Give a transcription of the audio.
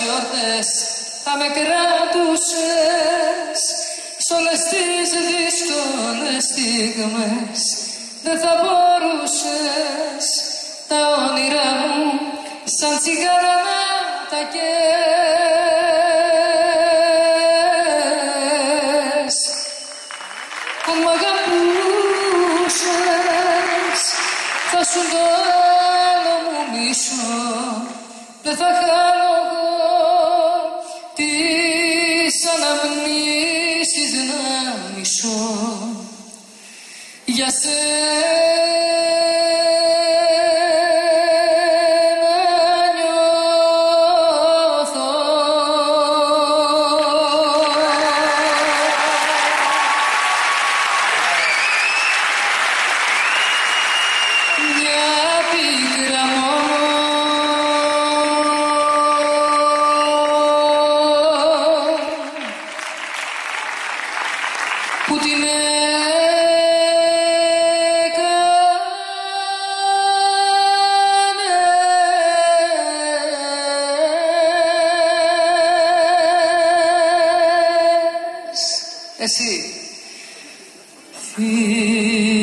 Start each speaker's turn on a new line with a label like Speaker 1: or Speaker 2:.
Speaker 1: γιορτές θα με κράτουσες σ' όλες τις δύσκολες στιγμές. Δεν θα μπορούσες τα όνειρά μου σαν τσιγάρα να τα καίς αν μ' αγαπούσες θα σου το άλλο μου μισό. Δεν θα χάνω εγώ τις αναμνήσεις να μισώ. Για σένα που την έκανες εσύ. Φίλε